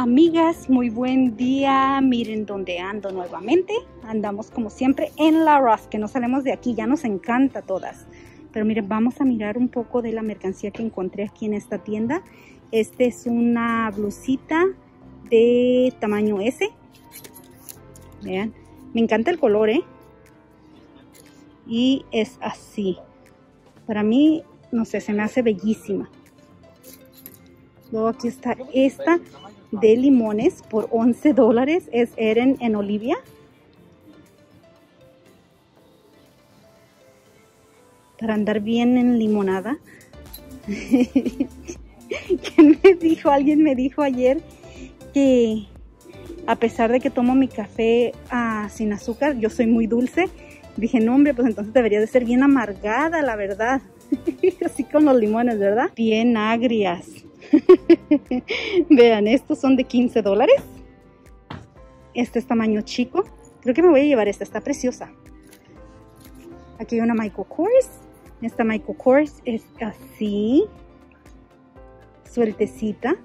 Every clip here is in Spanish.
Amigas, muy buen día. Miren dónde ando nuevamente. Andamos como siempre en la Ross, que no salimos de aquí. Ya nos encanta todas. Pero miren, vamos a mirar un poco de la mercancía que encontré aquí en esta tienda. Este es una blusita de tamaño S. Vean, me encanta el color, ¿eh? Y es así. Para mí, no sé, se me hace bellísima. Luego aquí está esta de limones por 11 dólares. Es Eren en Olivia. Para andar bien en limonada. ¿Quién me dijo? Alguien me dijo ayer que a pesar de que tomo mi café ah, sin azúcar, yo soy muy dulce. Dije, no hombre, pues entonces debería de ser bien amargada, la verdad. Así con los limones, ¿verdad? Bien agrias. Vean, estos son de 15 dólares. Este es tamaño chico. Creo que me voy a llevar esta, está preciosa. Aquí hay una Michael Kors. Esta Michael Kors es así. Sueltecita.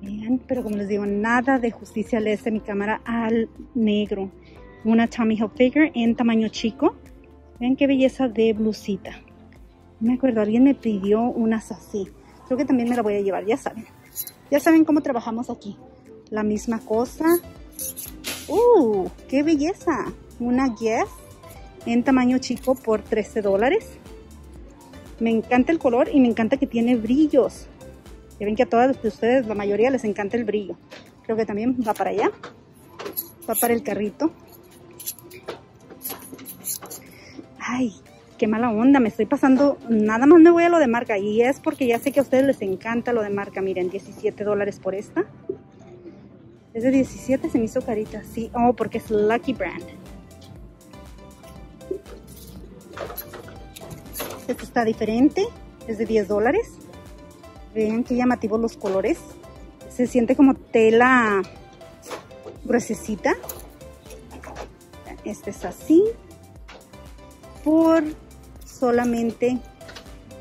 Vean, pero como les digo, nada de justicia le hace mi cámara al negro. Una Tommy Hilfiger en tamaño chico. Vean qué belleza de blusita. Me acuerdo, alguien me pidió unas así. Creo que también me la voy a llevar, ya saben. Ya saben cómo trabajamos aquí. La misma cosa. ¡Uh! ¡Qué belleza! Una Guess en tamaño chico por 13 dólares. Me encanta el color y me encanta que tiene brillos. Ya ven que a todas ustedes, la mayoría les encanta el brillo. Creo que también va para allá. Va para el carrito. Ay, qué mala onda, me estoy pasando, nada más me voy a lo de marca y es porque ya sé que a ustedes les encanta lo de marca, miren, 17 dólares por esta. Es de 17, se me hizo carita, sí, oh, porque es Lucky Brand. Este está diferente, es de 10 dólares. Vean qué llamativos los colores. Se siente como tela gruesecita. Este es así. Por solamente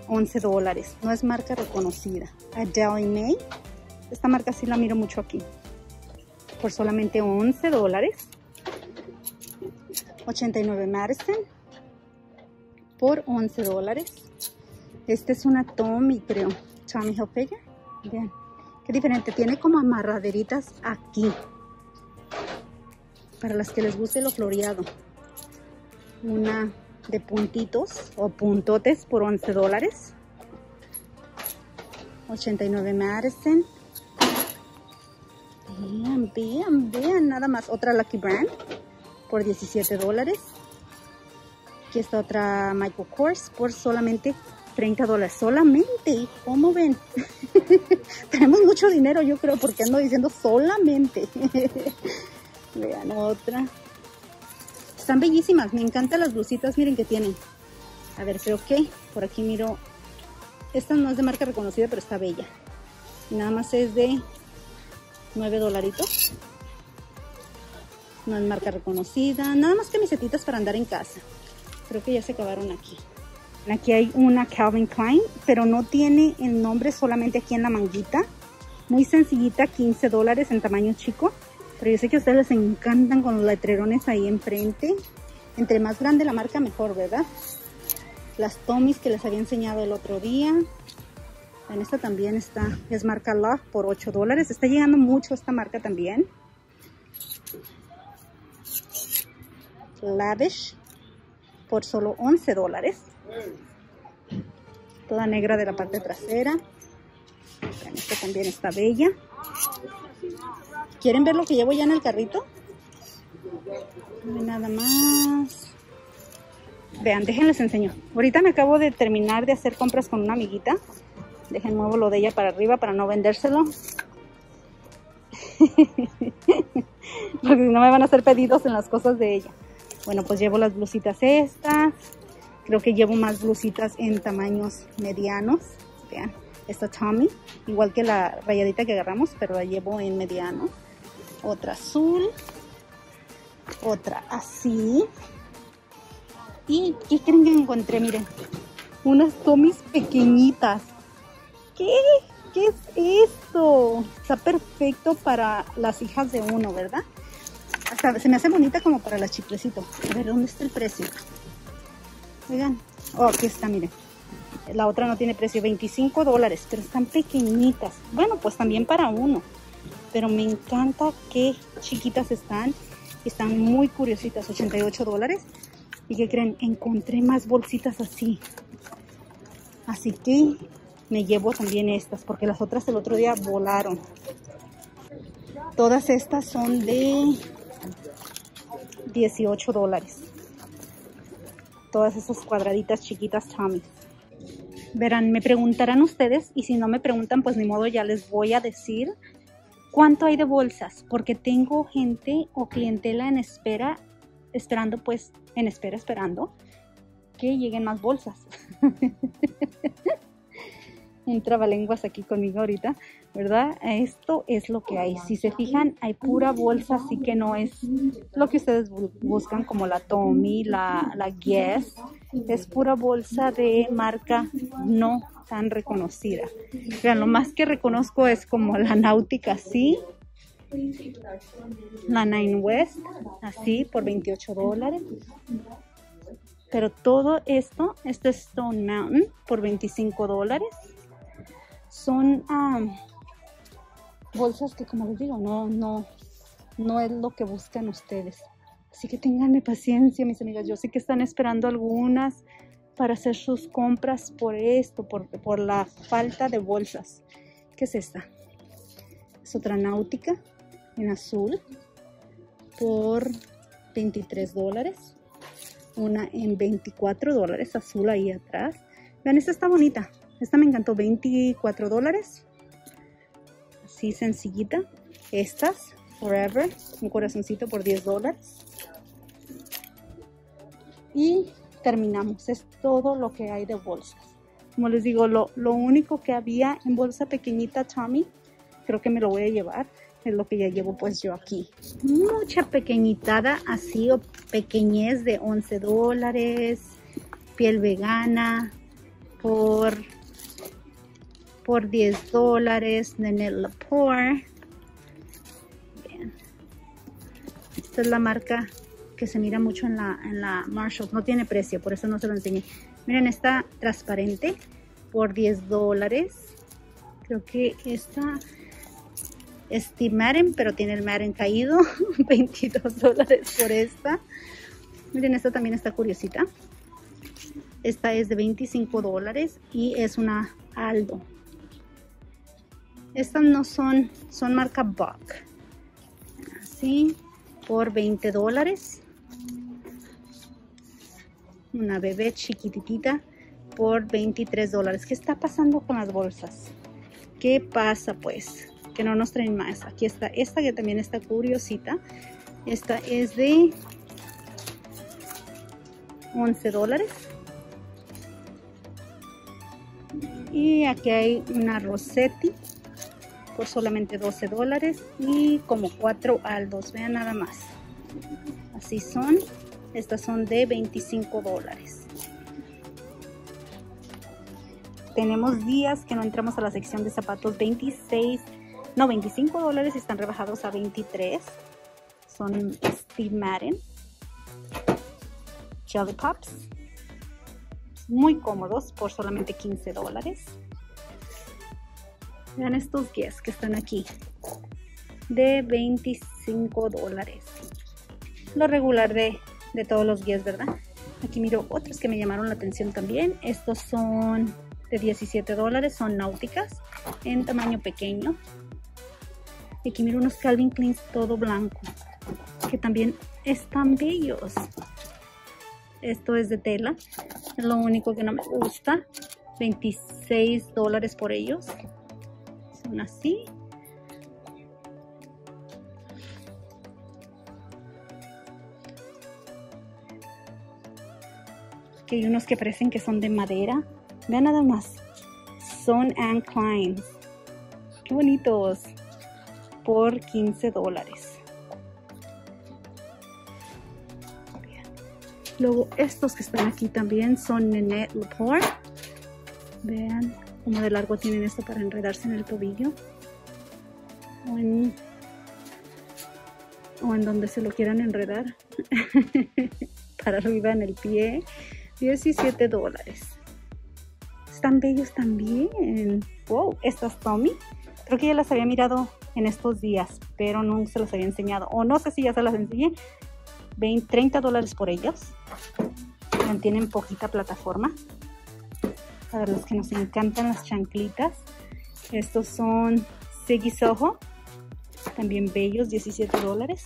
11 dólares. No es marca reconocida. Adele May. Esta marca sí la miro mucho aquí. Por solamente 11 dólares. 89 Madison. Por 11 dólares. Este es una Tommy, creo. Tommy Hilfiger. Vean. Qué diferente. Tiene como amarraderitas aquí. Para las que les guste lo floreado. Una de puntitos o puntotes por 11 dólares. 89 Madison. Vean, vean, vean, nada más. Otra Lucky Brand por 17 dólares. Aquí está otra Michael Kors por solamente 30 dólares. Solamente, ¿cómo ven? Tenemos mucho dinero, yo creo, porque ando diciendo solamente. vean otra. Están bellísimas, me encantan las blusitas, miren que tienen. A ver, creo que por aquí miro. Esta no es de marca reconocida, pero está bella. Nada más es de 9 dolaritos. No es marca reconocida. Nada más camisetitas para andar en casa. Creo que ya se acabaron aquí. Aquí hay una Calvin Klein, pero no tiene el nombre solamente aquí en la manguita. Muy sencillita, 15 dólares en tamaño chico. Pero yo sé que a ustedes les encantan con los letrerones ahí enfrente. Entre más grande la marca, mejor, ¿verdad? Las Tommys que les había enseñado el otro día. En esta también está, es marca Love por 8 dólares. Está llegando mucho esta marca también. Lavish por solo 11 dólares. Toda negra de la parte trasera. Esta también está bella. ¿Quieren ver lo que llevo ya en el carrito? Nada más. Vean, déjenles enseño. Ahorita me acabo de terminar de hacer compras con una amiguita. Dejen muevo lo de ella para arriba para no vendérselo. Porque si no me van a hacer pedidos en las cosas de ella. Bueno, pues llevo las blusitas estas. Creo que llevo más blusitas en tamaños medianos. Vean, esta Tommy. Igual que la rayadita que agarramos, pero la llevo en mediano otra azul, otra así. ¿Y qué creen que encontré? Miren, unas tomis pequeñitas. ¿Qué? ¿Qué es esto? Está perfecto para las hijas de uno, ¿verdad? Se me hace bonita como para la chiclecito. A ver, ¿dónde está el precio? Oigan. Oh, aquí está, miren. La otra no tiene precio, 25 dólares, pero están pequeñitas. Bueno, pues también para uno. Pero me encanta qué chiquitas están. Están muy curiositas, 88 dólares. ¿Y qué creen? Encontré más bolsitas así. Así que me llevo también estas, porque las otras el otro día volaron. Todas estas son de 18 dólares. Todas esas cuadraditas chiquitas Tommy. Verán, me preguntarán ustedes y si no me preguntan, pues ni modo, ya les voy a decir cuánto hay de bolsas, porque tengo gente o clientela en espera, esperando pues, en espera, esperando que lleguen más bolsas. Un trabalenguas aquí conmigo ahorita, ¿verdad? Esto es lo que hay. Si se fijan, hay pura bolsa, así que no es lo que ustedes buscan como la Tommy, la, la Guess. Es pura bolsa de marca no tan reconocida. Lo más que reconozco es como la Náutica, sí. La Nine West, así, por 28 dólares. Pero todo esto, esto es Stone Mountain, por 25 dólares. Son bolsas que como les digo, no, no, no es lo que buscan ustedes. Así que tenganme paciencia, mis amigas. Yo sé que están esperando algunas para hacer sus compras por esto, por, por la falta de bolsas. ¿Qué es esta? Es otra náutica en azul por 23 dólares. Una en 24 dólares, azul ahí atrás. Vean, esta está bonita. Esta me encantó, 24 dólares así sencillita. Estas, Forever, un corazoncito por 10 dólares. Y terminamos. Es todo lo que hay de bolsas. Como les digo, lo, lo único que había en bolsa pequeñita Tommy, creo que me lo voy a llevar. Es lo que ya llevo pues yo aquí. Mucha pequeñitada así o pequeñez de 11 dólares. Piel vegana por por 10 dólares de Net Lepore. Esta es la marca que se mira mucho en la, en la Marshalls. No tiene precio, por eso no se lo enseñé. Miren, está transparente por 10 dólares. Creo que esta es Team pero tiene el Madden caído. 22 dólares por esta. Miren, esta también está curiosita. Esta es de 25 dólares y es una Aldo. Estas no son, son marca Buck. Así, por 20 dólares. Una bebé chiquitita por 23 dólares. ¿Qué está pasando con las bolsas? ¿Qué pasa pues? Que no nos traen más. Aquí está esta que también está curiosita. Esta es de 11 dólares. Y aquí hay una Rosetti por solamente 12 dólares y como 4 aldos, vean nada más. Así son, estas son de 25 dólares. Tenemos días que no entramos a la sección de zapatos 26, no 25 dólares están rebajados a 23. Son Steve Madden. Jelly Pops. Muy cómodos por solamente 15 dólares. Vean estos guías que están aquí. De 25 dólares. Lo regular de, de todos los guías, ¿verdad? Aquí miro otros que me llamaron la atención también. Estos son de 17 dólares. Son náuticas en tamaño pequeño. Y aquí miro unos Calvin Kleins todo blanco. Que también están bellos. Esto es de tela. Es lo único que no me gusta. 26 dólares por ellos así. Que hay unos que parecen que son de madera. Vean nada más. Son Anne Klein. Qué bonitos. Por 15 dólares. Luego estos que están aquí también son Nanette Lepore. Vean como de largo tienen esto para enredarse en el tobillo o en, o en donde se lo quieran enredar para arriba en el pie 17 dólares. Están bellos también. Wow estas Tommy. Creo que ya las había mirado en estos días pero no se los había enseñado. O no sé si ya se las enseñé. 20, 30 dólares por ellos tienen poquita plataforma. Para los que nos encantan las chanclitas. Estos son Segui Soho, también bellos, 17 dólares.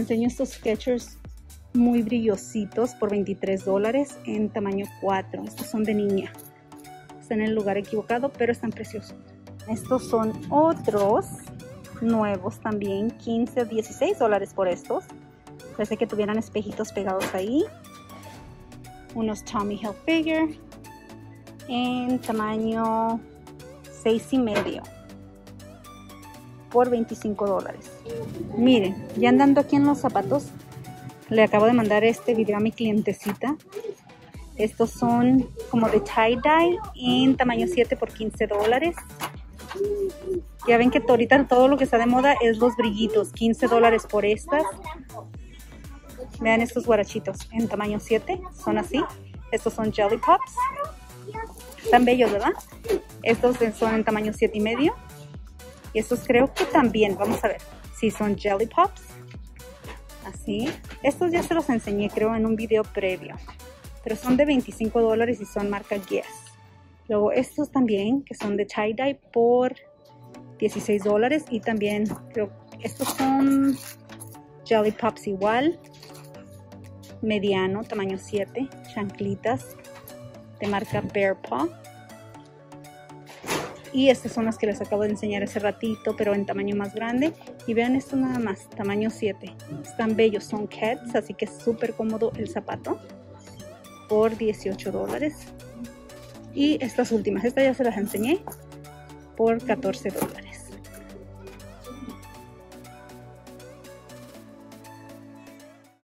Enseño estos Skechers muy brillositos por 23 dólares en tamaño 4. Estos son de niña. Están en el lugar equivocado, pero están preciosos. Estos son otros nuevos también, 15 o 16 dólares por estos. Parece que tuvieran espejitos pegados ahí. Unos Tommy Hilfiger en tamaño 6 y medio por 25 dólares. Miren, ya andando aquí en los zapatos, le acabo de mandar este video a mi clientecita. Estos son como de tie-dye en tamaño 7 por 15 dólares. Ya ven que ahorita todo lo que está de moda es los brillitos. 15 dólares por estas. Vean estos guarachitos en tamaño 7. Son así. Estos son Jelly Pops. Están bellos, ¿verdad? Estos son en tamaño 7 y medio. Y estos creo que también. Vamos a ver. Si son Jelly Pops. Así. Estos ya se los enseñé creo en un video previo. Pero son de 25 dólares y son marca Guess. Luego estos también que son de tie-dye por 16 dólares y también creo estos son Jelly Pops igual mediano tamaño 7 chanclitas de marca Bear Paw y estas son las que les acabo de enseñar hace ratito pero en tamaño más grande. Y vean esto nada más tamaño 7 están bellos son cats así que es súper cómodo el zapato por 18 dólares. Y estas últimas estas ya se las enseñé por 14 dólares